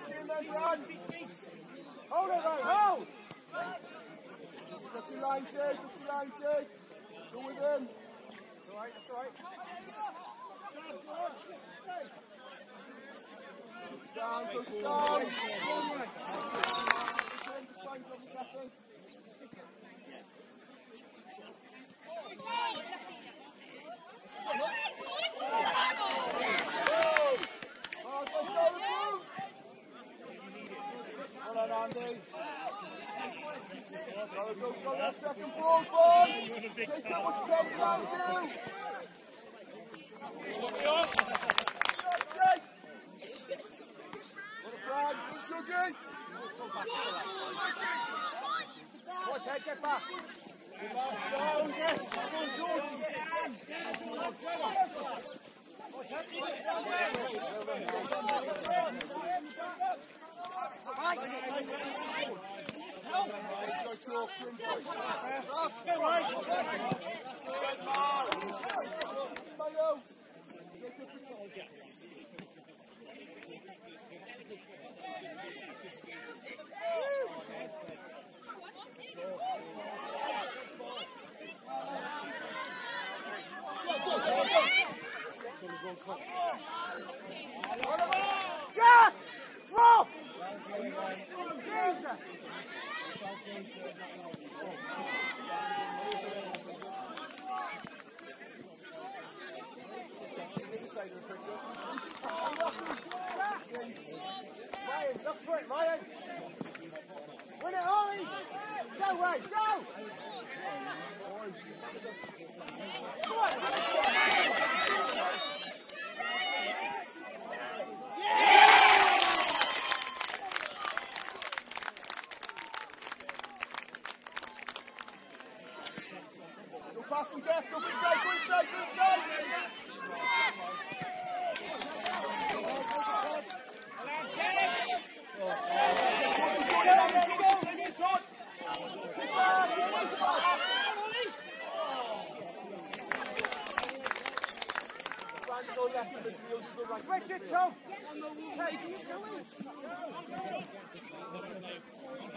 Mark in then, run. Hold it, right, hold. Got your line, Jake, got your line, Jake. Go with him. That's all right, that's all right. Down, push it down. Oh, go, go, move. Hold on, Andy. Go, go, go, that second ball, boy. Take that what you come down to. Jake. What a flag, good judging. Boy, take it back. Good man, down, yes. Come on, Jordan. Go, chalk, chin, push. Up, go, right. Mayo. Jack! Rob! Jesus! Ryan, look for it, Ryan! Win it, Ollie! Go, Ray, go! Come on, Go Jeff. Go inside, go inside, go inside. Go left of the field, go right. Switch it, Tom. Hey, can you go in?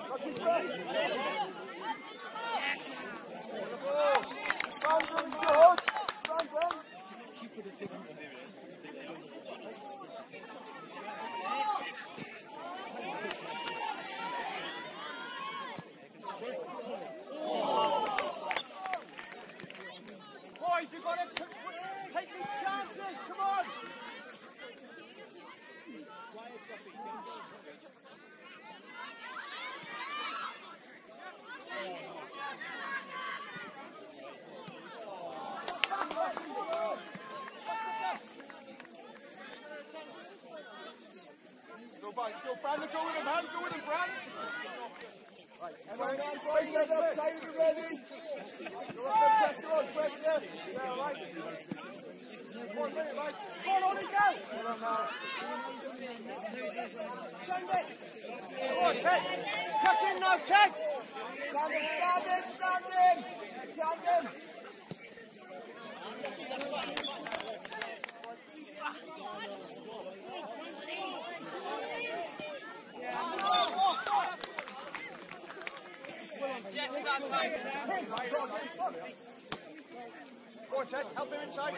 Look his breath. Brandon, good. Brandon. Boys, you've got to take these chances. Come on. Go back, go with him, man, go with him, Brandon. Right, everyone down, boys, get up, tight and ready. The pressure on, pressure. Yeah, right. Minute, right. Come on, Ollie, go. Hold on now. Send it. Come on, Ted. Cut in now, Ted. Stand in, stand in, stand in. Stand in. Go on, Ted, help him inside.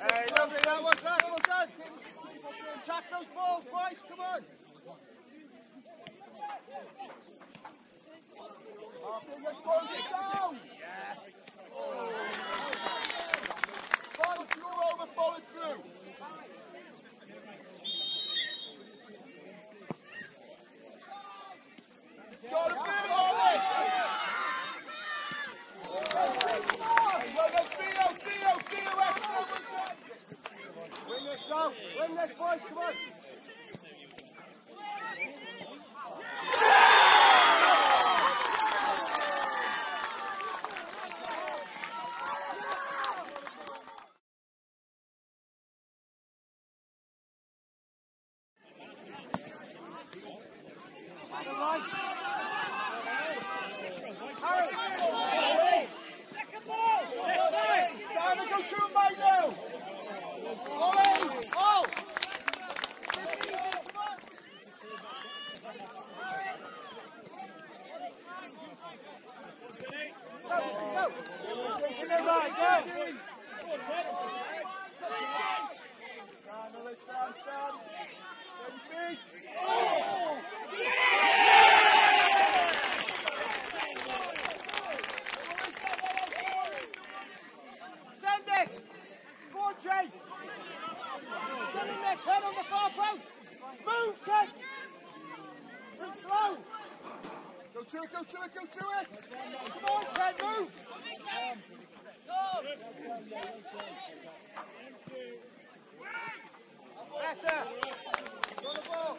Hey, lovely, that was that, well done. Attack those balls, boys, come on. Yes, it, go to it, go to it. Come on, Ted, move! Better! On the ball!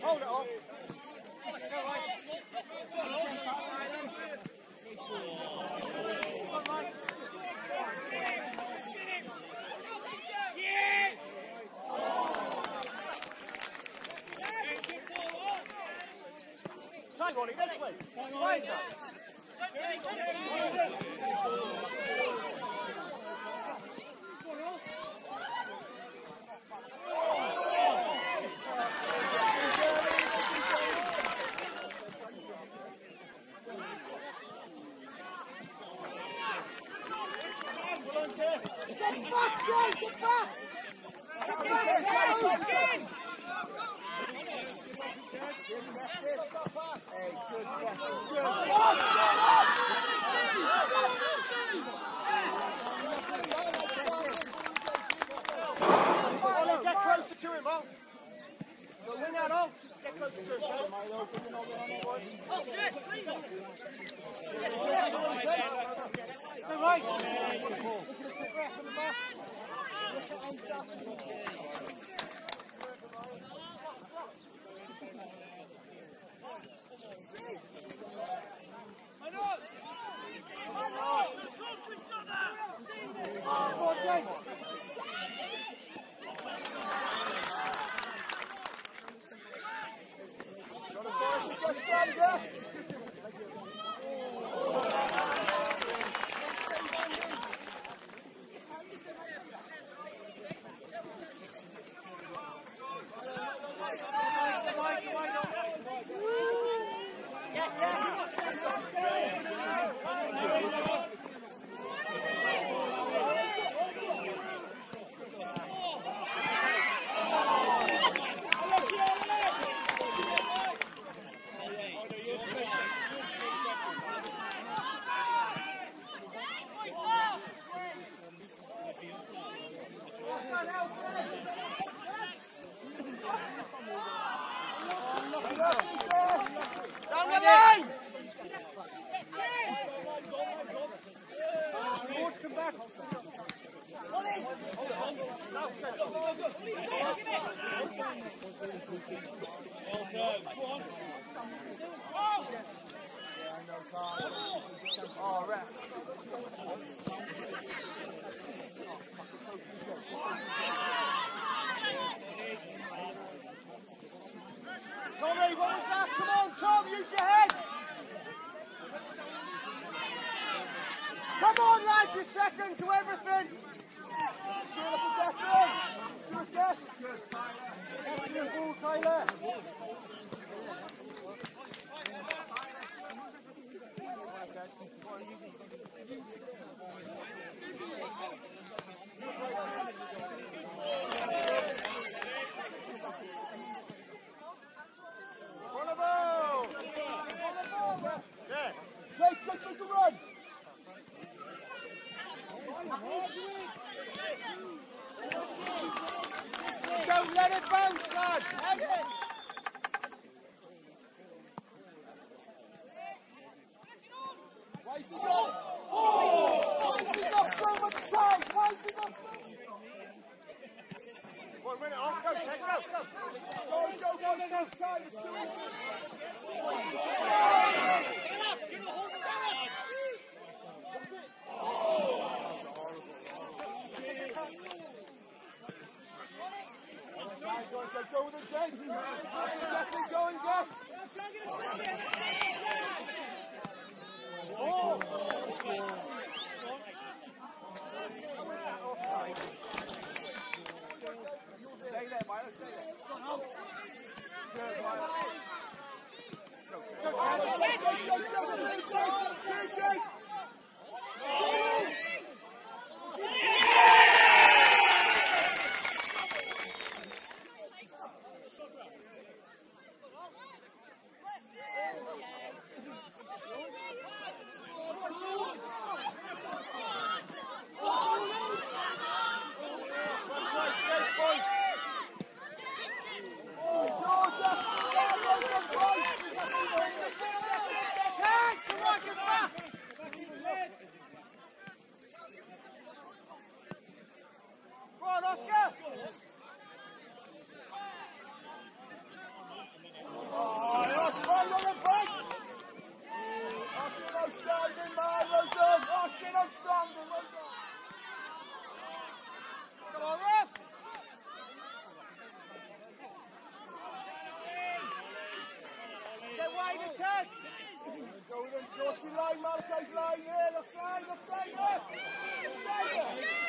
Hold it up! Second to everything! Stand up and get in. Do it, get. Excellent ball, Tyler. Bravo! Yeah. Take, take, take the run. Don't let it bounce, lads! Head it! Why is he not? Oh! Why is he not so much time? Why is he not so One minute off, go, take go, go! Go, go, go, no, no, time. It's too easy. Go, go, go with it, Jake. Definitely go and get. Stay there, Milo, stay there. Good, Milo. Side of Ted. Go with him. Naughty line, Malachi's line. Yeah, left side, left side, left. Left side, her.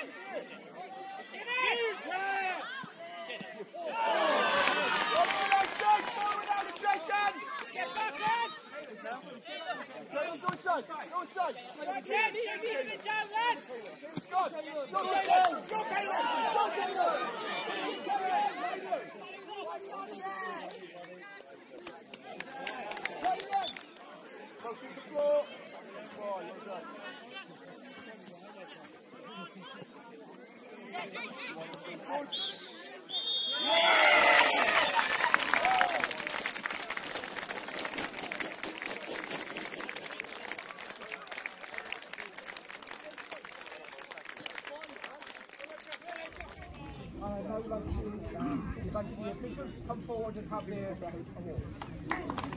Forward out, Jake. Forward out, Jake, Dan. Get back, lads. Go, go inside. Go inside. Ted, she's keeping it down, lads. Go. Go, Caleb. Go, Caleb. Go, Caleb. Caleb. Caleb. I'd like to, you'd the officials to come forward and have their awards.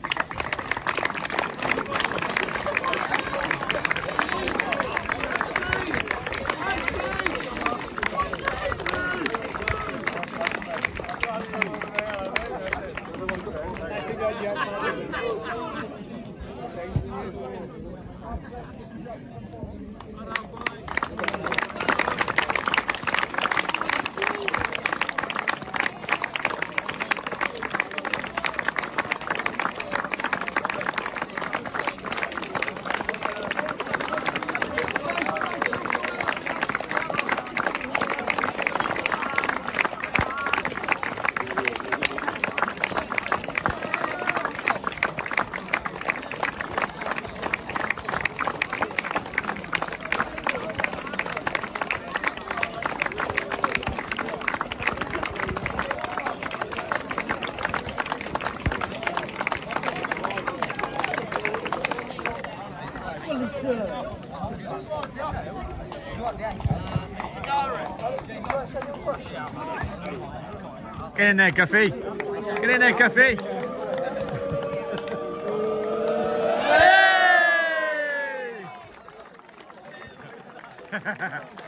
Get in there, Guffy. Get in there, Guffy. Hey!